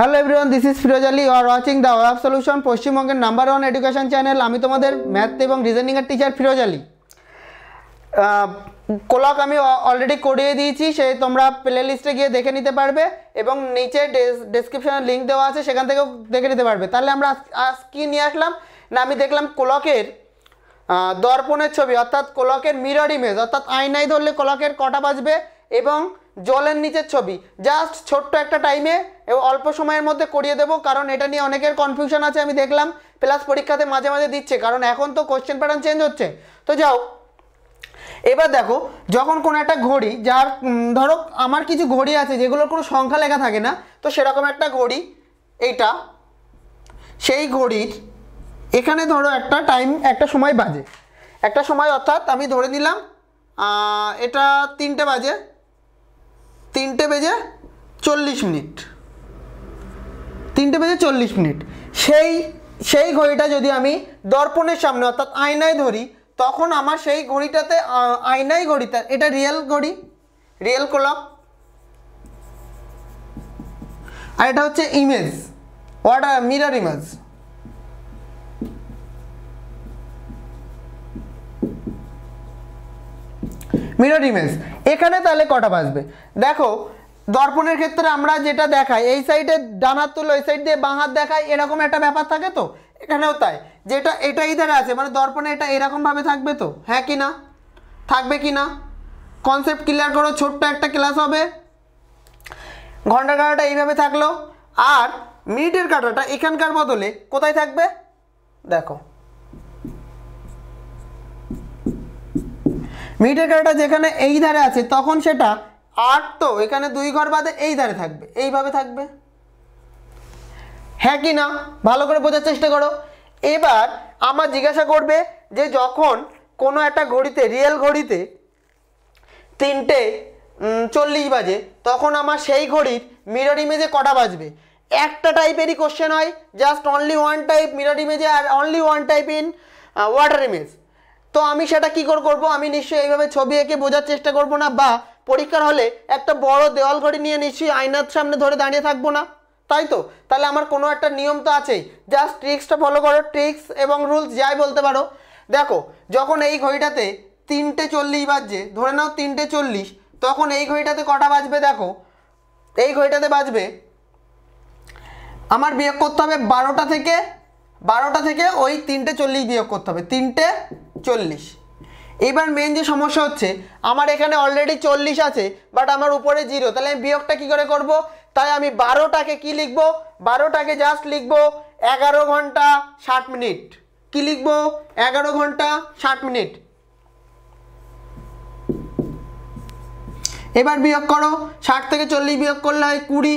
Hello everyone this is Firoz Ali are watching the web solution পশ্চিমবঙ্গের number one education channel আমি তোমাদের math এবং রিজনিংয়ের teacher Firoz Ali কোলক আমি অলরেডি করিয়ে দিয়েছি, সে তোমরা প্লে লিস্টে গিয়ে দেখে নিতে পারবে এবং নিচে ডেসক্রিপশনে লিঙ্ক দেওয়া আছে, সেখান থেকেও দেখে নিতে পারবে। তাহলে আমরা আজ কী নিয়ে আসলাম? না, আমি দেখলাম কোলকের দর্পণের ছবি, অর্থাৎ কোলকের মিরর ইমেজ অর্থাৎ আয়নায় ধরলে কোলকের কটা বাজবে এবং জলের নিচের ছবি। জাস্ট ছোট্ট একটা টাইমে এবং অল্প সময়ের মধ্যে করিয়ে দেবো, কারণ এটা নিয়ে অনেকের কনফিউশন আছে, আমি দেখলাম। প্লাস পরীক্ষাতে মাঝে মাঝে দিচ্ছে, কারণ এখন তো কোশ্চেন প্যাটার্ন চেঞ্জ হচ্ছে। তো যাও, এবার দেখো, যখন কোনো একটা ঘড়ি, যার ধরো আমার কিছু ঘড়ি আছে, যেগুলোর কোনো সংখ্যা লেখা থাকে না, তো সেরকম একটা ঘড়ি, এইটা, সেই ঘড়ির, এখানে ধরো একটা টাইম একটা সময় বাজে। একটা সময় অর্থাৎ আমি ধরে নিলাম এটা তিনটে বাজে, তিনটে বেজে চল্লিশ মিনিট। তিনটে বেজে চল্লিশ মিনিট। সেই সেই ঘড়িটা যদি আমি দর্পণের সামনে, অর্থাৎ আয়নায় ধরি, তখন আমার সেই ঘড়িটাতে আয়নায় ঘড়িটা, এটা রিয়েল ঘড়ি? Real clock? আর এটা হচ্ছে image what mirror image mirror image এখানে তাহলে কটা বাজবে? দেখো দর্পণের ক্ষেত্রে আমরা যেটা দেখাই, এই সাইডে ডানার তুলো, এই সাইড দিয়ে বাঁ হাত দেখাই, এরকম একটা ব্যাপার থাকে তো? এখানেও তাই। যেটা এটা ইধারে আছে মানে দর্পণে এটা এরকমভাবে থাকবে তো? হ্যাঁ কি না? থাকবে কি না? কনসেপ্ট ক্লিয়ার করো, ছোট্ট একটা ক্লাস হবে। ঘণ্টা কাটাটা এইভাবে থাকল। আর মিনিটের কাটাটা এখানকার বদলে কোথায় থাকবে? দেখো। মিনিটের কাটাটা যেখানে এই ধারে আছে, তখন সেটা আট তো, এখানে দুই ঘর বাদে এই ধারে থাকবে। এইভাবে থাকবে। হ্যাঁ কি না? ভালো করে বোঝার চেষ্টা করো। এবার আমার জিজ্ঞাসা করবে যে যখন কোনো একটা ঘড়িতে রিয়েল ঘড়িতে তিনটে চল্লিশ বাজে, তখন আমার সেই ঘড়ির মিরর ইমেজে কটা বাজবে? একটা টাইপেরই কোশ্চেন হয় just only one type mirror ইমেজে R only one type in water image তো আমি সেটা কী করে করব? আমি নিশ্চয়ই এইভাবে ছবি এঁকে বোঝার চেষ্টা করব না, বা পরীক্ষার হলে একটা বড় দেওয়াল ঘড়ি নিয়ে নিশ্চয়ই আয়নার সামনে ধরে দাঁড়িয়ে থাকব না। তাই তো? তাহলে আমার কোনো একটা নিয়ম তো আছেই। জাস্ট ট্রিক্সটা ফলো করো ট্রিক্স এবং রুলস যাই বলতে পারো। দেখো, যখন এই ঘড়িটাতে তিনটে চল্লিশ বাজছে, ধরে নাও তিনটে চল্লিশ, তখন এই ঘড়িটাতে কটা বাজবে দেখো? এই ঘড়িটাতে বাজবে, আমার বিয়োগ করতে হবে বারোটা থেকে বারোটা থেকে ওই তিনটে চল্লিশ বিয়োগ করতে হবে। তিনটে চল্লিশ। এবার মেন যে সমস্যা হচ্ছে, আমার এখানে অলরেডি চল্লিশ আছে বাট আমার উপরে জিরো তাহলে আমি বিয়োগটা কী করে করব? তাই আমি বারোটাকে কি লিখব? বারোটাকে জাস্ট লিখব এগারো ঘণ্টা ষাট মিনিট। কি লিখব? এগারো ঘণ্টা ষাট মিনিট। এবার বিয়োগ করো, ষাট থেকে চল্লিশ বিয়োগ করলে হয় কুড়ি,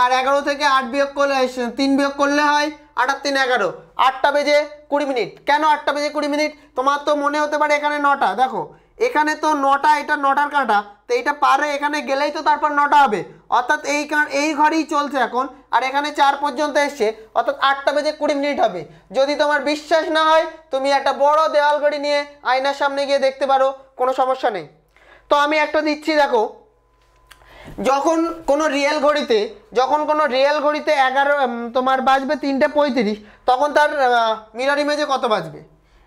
আর এগারো থেকে আট বিয়োগ করলে হয় তিন বিয়োগ করলে হয় আট তিন এগারো। আটটা বেজে কুড়ি মিনিট। কেন আটটা বেজে কুড়ি মিনিট? তোমার তো মনে হতে পারে এখানে নটা। দেখো, এখানে তো নটা, এটা নটার কাঁটা। তো এটা পারে এখানে গেলেই তো তারপর নটা হবে। অর্থাৎ এই এই ঘরেই চলছে এখন। আর এখানে চার পর্যন্ত এসছে। অর্থাৎ আটটা বেজে কুড়ি মিনিট হবে। যদি তোমার বিশ্বাস না হয়, তুমি একটা বড় দেওয়াল ঘড়ি নিয়ে আয়নার সামনে গিয়ে দেখতে পারো। কোনো সমস্যা নেই। তো আমি একটা দিচ্ছি, দেখো। যখন কোনো রিয়েল ঘড়িতে, যখন কোনো রিয়েল ঘড়িতে এগারো তোমার বাজবে তিনটে পঁয়ত্রিশ, তখন তার মিরর ইমেজে কত বাজবে?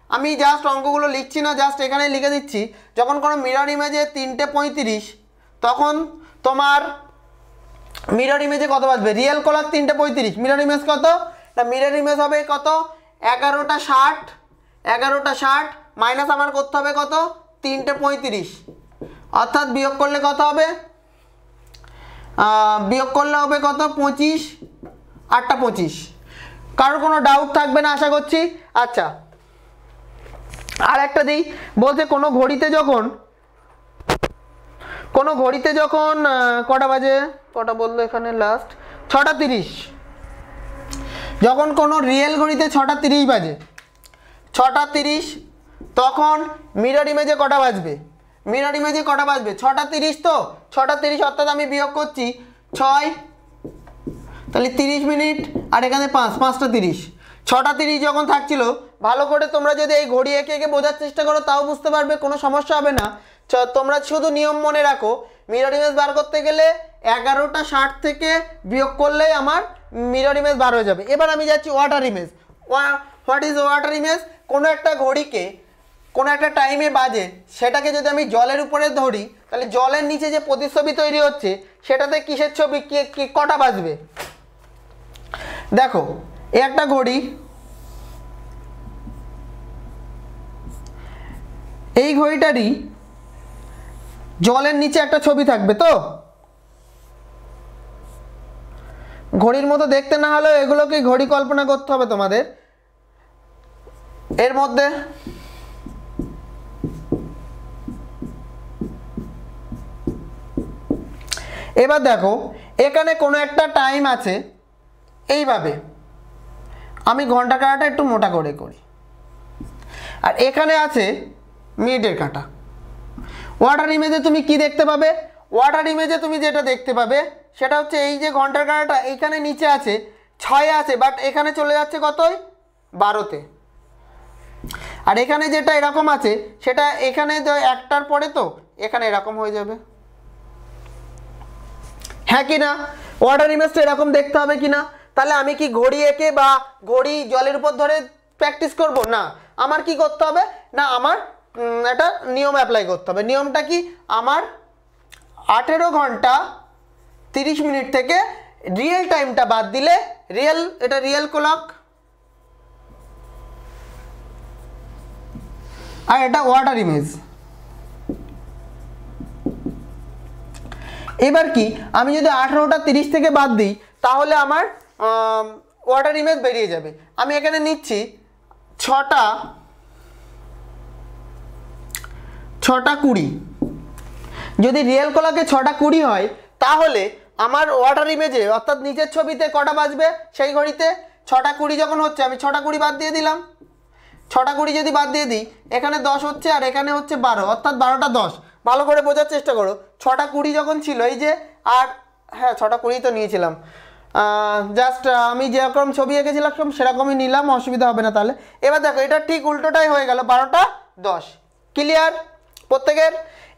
আমি জাস্ট অঙ্কগুলো লিখছি না জাস্ট এখানে লিখে দিচ্ছি। যখন কোনো মিরর ইমেজে তিনটে পঁয়ত্রিশ, তখন তোমার মিরর ইমেজে কত বাজবে? রিয়েল কলার তিনটে পঁয়ত্রিশ মিরর ইমেজ কত? না মিরর ইমেজ হবে কত? এগারোটা ষাট এগারোটা ষাট মাইনাস আমার করতে হবে কত? তিনটে পঁয়ত্রিশ। অর্থাৎ বিয়োগ করলে কত হবে? বিয়োগ করলে হবে কত? পঁচিশ? আটটা পঁচিশ। কারোর কোনো ডাউট থাকবে না, আশা করছি? আচ্ছা। আর একটা দিই। বলতে কোনো ঘড়িতে যখন, কোনো ঘড়িতে যখন কটা বাজে? কটা বলল এখানে লাস্ট ছটা তিরিশ। যখন কোনো রিয়েল ঘড়িতে ছটা তিরিশ বাজে, ছটা তিরিশ, তখন মিরর ইমেজে কটা বাজবে? মিরর ইমেজে কটা বাজবে? ছটা তিরিশ তো। ছটা তিরিশ অর্থাৎ আমি বিয়োগ করছি ছয়। তাহলে তিরিশ মিনিট আর এখানে পাঁচ, পাঁচটা তিরিশ। ছটা তিরিশ যখন থাকছিল, ভালো করে তোমরা যদি এই ঘড়ি এঁকে এঁকে বোঝার চেষ্টা করো, তাও বুঝতে পারবে, কোনো সমস্যা হবে না। তোমরা শুধু নিয়ম মনে রাখো, মিরর ইমেজ বার করতে গেলে এগারোটা ষাট থেকে বিয়োগ করলেই আমার মিরর ইমেজ বার হয়ে যাবে। এবার আমি যাচ্ছি water image what is water image কোনো একটা ঘড়িকে কোনো একটা টাইমে বাজে, সেটাকে যদি আমি জলের উপরে ধরি, তাহলে জলের নিচে যে প্রতিচ্ছবি তৈরি হচ্ছে, সেটাতে কিসের ছবি কি, কটা বাজবে? দেখো, এ একটা ঘড়ি। এই ঘড়িটারই জলের নিচে একটা ছবি থাকবে তো? ঘড়ির মতো দেখতে না হলেও এগুলোকে ঘড়ি কল্পনা করতে হবে তোমাদের। এর মধ্যে এবার দেখো, এখানে কোনো একটা টাইম আছে, এইভাবে। আমি ঘণ্টা কাটাটা একটু মোটা করে করি। আর এখানে আছে মিনিটের কাটা। ওয়াটার ইমেজে তুমি কি দেখতে পাবে? ওয়াটার ইমেজে তুমি যেটা দেখতে পাবে, সেটা হচ্ছে এই যে ঘণ্টার কাটাটা, এইখানে নিচে আছে, ছয়ে আছে বাট এখানে চলে যাচ্ছে কতই? বারোতে। আর এখানে যেটা এরকম আছে, সেটা এখানে একটার পরে তো, এখানে এরকম হয়ে যাবে। হ্যাঁ কি না? ওয়াটার ইমেজটা এরকম দেখতে হবে কি না? তাহলে আমি কি ঘড়ি এঁকে বা ঘড়ি জলের উপর ধরে প্র্যাকটিস করব? না। আমার কি করতে হবে? না, আমার একটা নিয়ম অ্যাপ্লাই করতে হবে। নিয়মটা কি? আমার আঠেরো ঘণ্টা তিরিশ মিনিট থেকে রিয়েল টাইমটা বাদ দিলে রিয়েল এটা রিয়েল ক্লক আর এটা ওয়াটার ইমেজ এবার কি, আমি যদি আঠেরোটা তিরিশ থেকে বাদ দিই, তাহলে আমার ওয়াটার ইমেজ বেরিয়ে যাবে। আমি এখানে নিচ্ছি ছটা ছটা কুড়ি। যদি রিয়েল কলাকে ছটা কুড়ি হয়, তাহলে আমার ওয়াটার ইমেজে অর্থাৎ নিচের ছবিতে কটা বাজবে, সেই ঘড়িতে, ছটা কুড়ি যখন হচ্ছে, আমি ছটা কুড়ি বাদ দিয়ে দিলাম। ছটা কুড়ি যদি বাদ দিয়ে দিই, এখানে দশ হচ্ছে আর এখানে হচ্ছে বারো, অর্থাৎ বারোটা দশ। ভালো করে বোঝার চেষ্টা করো। ছটা কুড়ি যখন ছিল, এই যে, আর হ্যাঁ ছটা কুড়ি তো নিয়েছিলাম। জাস্ট আমি যেরকম ছবি এঁকেছিলাম সেরকমই নিলাম, অসুবিধা হবে না তাহলে। এবার দেখো, এটা ঠিক উল্টোটাই হয়ে গেল, বারোটা দশ। ক্লিয়ার প্রত্যেকের?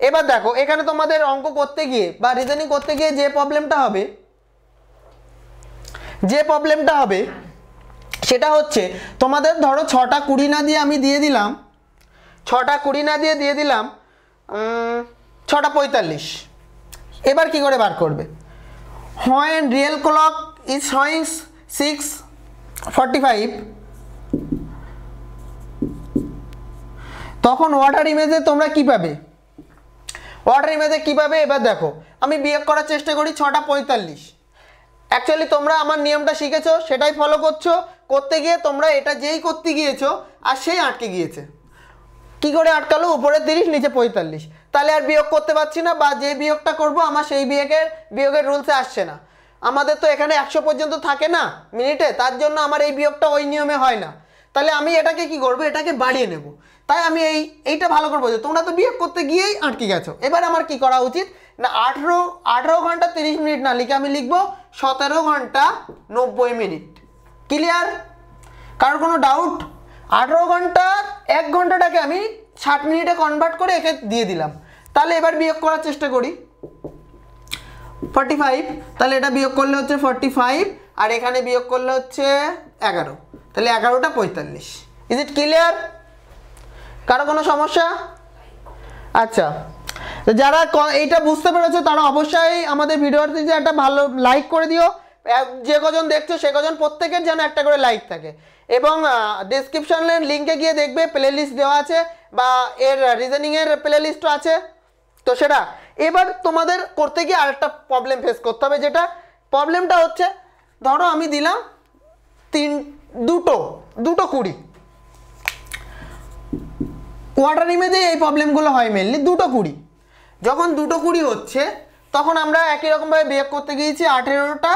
এবার দেখো, এখানে তোমাদের অঙ্ক করতে গিয়ে বা রিজনিং করতে গিয়ে যে প্রবলেমটা হবে, যে প্রবলেমটা হবে, সেটা হচ্ছে, তোমাদের ধরো ছটা কুড়ি না দিয়ে আমি দিয়ে দিলাম, ছটা কুড়ি না দিয়ে দিয়ে দিলাম ছটা পঁয়তাল্লিশ। এবার কি করে বার করবে? When real clock is showing six forty five তখন ওয়াটার ইমেজে তোমরা কি পাবে? ওয়াটার ইমেজে কী পাবে? এবার দেখো, আমি বিয়োগ করার চেষ্টা করি ছটা পঁয়তাল্লিশ। অ্যাকচুয়ালি তোমরা আমার নিয়মটা শিখেছো, সেটাই ফলো করছ, করতে গিয়ে তোমরা এটা যেই করতে গিয়েছো, আর সেই আটকে গিয়েছে। কি করে আটকালো? উপরে তিরিশ, নিচে পঁয়তাল্লিশ। তাহলে আর বিয়োগ করতে পারছি না বা যে বিয়োগটা করব, আমার সেই বিয়োগের বিয়োগের রুলসে আসছে না। আমাদের তো এখানে একশো পর্যন্ত থাকে না মিনিটে, তার জন্য আমার এই বিয়োগটা ওই নিয়মে হয় না। তাহলে আমি এটাকে কি করব? এটাকে বাড়িয়ে নেব। তাই আমি এই, এইটা ভালো করব যে তোমরা তো বিয়োগ করতে গিয়েই আটকে গেছো। এবার আমার কি করা উচিত? না, আঠেরো আঠেরো ঘণ্টা তিরিশ মিনিট না লিখে আমি লিখব, সতেরো ঘণ্টা নব্বই মিনিট। ক্লিয়ার কারোর কোনো ডাউট আঠেরো ঘণ্টার এক ঘন্টাটাকে আমি ষাট মিনিটে কনভার্ট করে একে দিয়ে দিলাম। তাহলে এবার বিয়োগ করার চেষ্টা করি। ফর্টি ফাইভ তাহলে এটা বিয়োগ করলে হচ্ছে ফর্টি ফাইভ আর এখানে বিয়োগ করলে হচ্ছে এগারো। তাহলে এগারোটা পঁয়তাল্লিশ। ইজ ইট ক্লিয়ার কারও কোনো সমস্যা? আচ্ছা। যারা এইটা বুঝতে পেরেছ, তারা অবশ্যই আমাদের ভিডিওতে যে একটা ভালো লাইক করে দিও। যে কজন দেখছ সে কজন প্রত্যেকের যেন একটা করে লাইক থাকে। এবং ডিসক্রিপশনের লিঙ্কে গিয়ে দেখবে প্লে লিস্ট দেওয়া আছে বা এর রিজনিংয়ের প্লে লিস্টও আছে। তো সেটা, এবার তোমাদের করতে গিয়ে আরেকটা প্রবলেম ফেস করতে হবে যেটা প্রবলেমটা হচ্ছে, ধরো আমি দিলাম তিন, দুটো দুটো কুড়ি। ওয়াটার ইমেজে এই প্রবলেমগুলো হয় মেনলি দুটো কুড়ি। যখন দুটো কুড়ি হচ্ছে, তখন আমরা একই রকমভাবে বিয়োগ করতে গিয়েছি, আঠেরোটা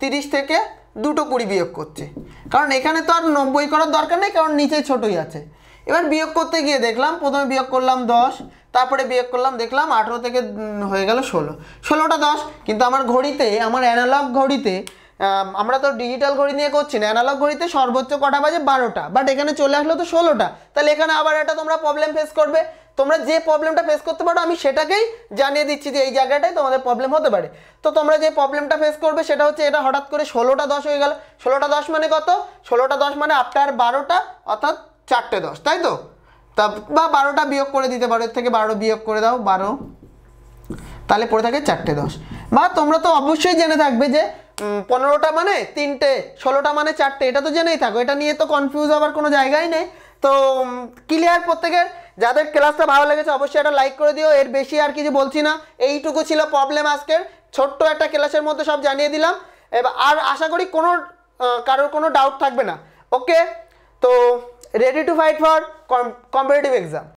তিরিশ থেকে দুটো কুড়ি বিয়োগ করছি। কারণ এখানে তো আর নব্বই করার দরকার নেই, কারণ নিচে ছোটই আছে। এবার বিয়োগ করতে গিয়ে দেখলাম, প্রথমে বিয়োগ করলাম দশ, তারপরে বিয়োগ করলাম, দেখলাম আঠেরো থেকে হয়ে গেল ষোলো। ষোলোটা দশ, কিন্তু আমার ঘড়িতে, আমার অ্যানালগ ঘড়িতে আমরা তো ডিজিটাল ঘড়ি নিয়ে করছি না অ্যানালগ ঘড়িতে সর্বোচ্চ কটা বাজে বারোটা বাট এখানে চলে আসলো তো ষোলোটা। তাহলে এখানে আবার একটা তোমরা প্রবলেম ফেস করবে তোমরা যে প্রবলেমটা ফেস করতে পারো, আমি সেটাকেই জানিয়ে দিচ্ছি যে এই জায়গাটায় তোমাদের প্রবলেম হতে পারে। তো তোমরা যে প্রবলেমটা ফেস করবে, সেটা হচ্ছে এটা হঠাৎ করে ষোলোটা দশ হয়ে গেল। ষোলোটা দশ মানে কত? ষোলোটা দশ মানে আফটার বারোটা, অর্থাৎ চারটে দশ, তাই তো? তা বা বারোটা বিয়োগ করে দিতে পারো, এর থেকে বারো বিয়োগ করে দাও, বারো। তাহলে পড়ে থাকে চারটে দশ। বা তোমরা তো অবশ্যই জেনে থাকবে যে পনেরোটা মানে তিনটে, ষোলোটা মানে চারটে, এটা তো জেনেই থাকো। এটা নিয়ে তো কনফিউজ হওয়ার কোনো জায়গাই নেই। তো ক্লিয়ার প্রত্যেকের? যাদের ক্লাসটা ভালো লেগেছে, অবশ্যই একটা লাইক করে দিও। এর বেশি আর কিছু বলছি না। এইটুকু ছিল প্রবলেম আজকের। ছোট্ট একটা ক্লাসের মধ্যে সব জানিয়ে দিলাম। এবার আর আশা করি কোনো কারোর কোনো ডাউট থাকবে না। ওকে তো ready to fight for competitive exam